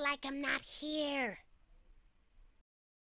like I'm not here.